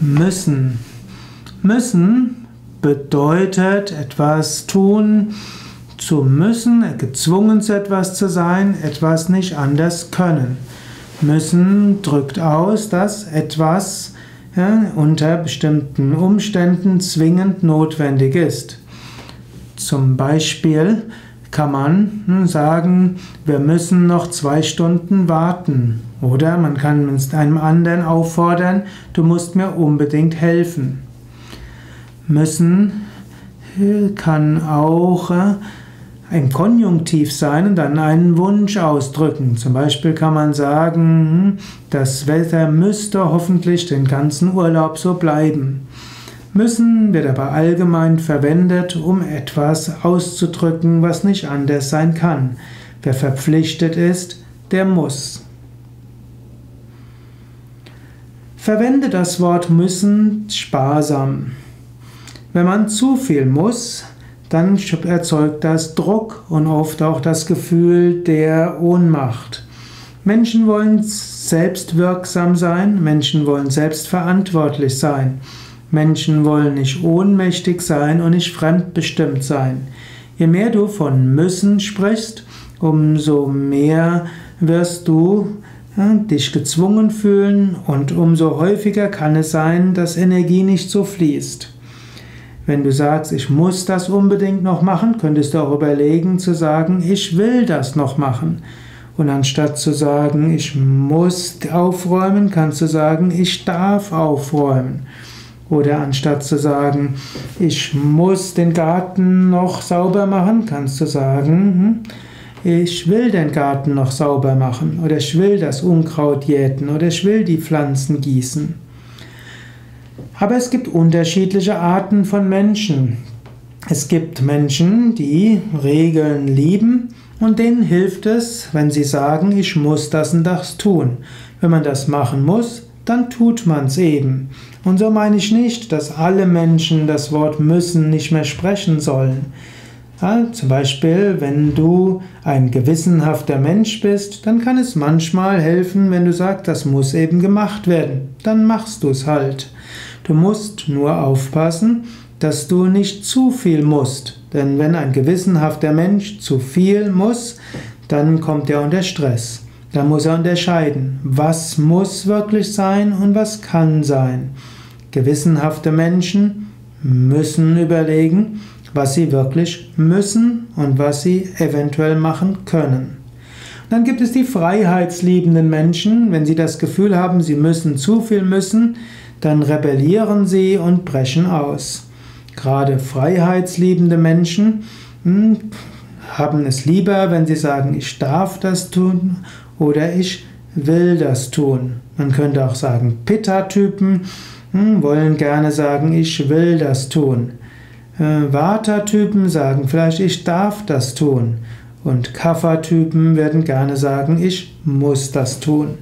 Müssen. Müssen bedeutet etwas tun zu müssen, gezwungen zu etwas zu sein, etwas nicht anders können. Müssen drückt aus, dass etwas ja, unter bestimmten Umständen zwingend notwendig ist. Zum Beispiel kann man sagen, wir müssen noch zwei Stunden warten. Oder man kann einem anderen auffordern, du musst mir unbedingt helfen. Müssen äh, kann auch äh, ein Konjunktiv sein und dann einen Wunsch ausdrücken. Zum Beispiel kann man sagen, hm, das Wetter müsste hoffentlich den ganzen Urlaub so bleiben. Müssen wird aber allgemein verwendet, um etwas auszudrücken, was nicht anders sein kann. Wer verpflichtet ist, der muss. Verwende das Wort müssen sparsam. Wenn man zu viel muss, dann erzeugt das Druck und oft auch das Gefühl der Ohnmacht. Menschen wollen selbstwirksam sein, Menschen wollen selbstverantwortlich sein. Menschen wollen nicht ohnmächtig sein und nicht fremdbestimmt sein. Je mehr du von müssen sprichst, umso mehr wirst du ja, dich gezwungen fühlen und umso häufiger kann es sein, dass Energie nicht so fließt. Wenn du sagst, ich muss das unbedingt noch machen, könntest du auch überlegen zu sagen, ich will das noch machen. Und anstatt zu sagen, ich muss aufräumen, kannst du sagen, ich darf aufräumen. Oder anstatt zu sagen, ich muss den Garten noch sauber machen, kannst du sagen, hm, ich will den Garten noch sauber machen. Oder ich will das Unkraut jäten. Oder ich will die Pflanzen gießen. Aber es gibt unterschiedliche Arten von Menschen. Es gibt Menschen, die Regeln lieben und denen hilft es, wenn sie sagen, ich muss das und das tun. Wenn man das machen muss, dann tut man es eben. Und so meine ich nicht, dass alle Menschen das Wort müssen nicht mehr sprechen sollen. Ja, zum Beispiel, wenn du ein gewissenhafter Mensch bist, dann kann es manchmal helfen, wenn du sagst, das muss eben gemacht werden. Dann machst du es halt. Du musst nur aufpassen, dass du nicht zu viel musst. Denn wenn ein gewissenhafter Mensch zu viel muss, dann kommt er unter Stress. Da muss er unterscheiden, was muss wirklich sein und was kann sein. Gewissenhafte Menschen müssen überlegen, was sie wirklich müssen und was sie eventuell machen können. Dann gibt es die freiheitsliebenden Menschen, wenn sie das Gefühl haben, sie müssen zu viel müssen, dann rebellieren sie und brechen aus. Gerade freiheitsliebende Menschen hm, haben es lieber, wenn sie sagen, ich darf das tun oder ich will das tun. Man könnte auch sagen, Pitta-Typen hm, wollen gerne sagen, ich will das tun. Äh, Vata-Typen sagen vielleicht, ich darf das tun. Und Kapha-Typen werden gerne sagen, ich muss das tun.